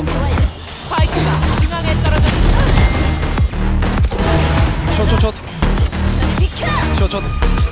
ろスパイクが足がげたらちょちょちょ。ちょちょ。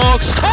box.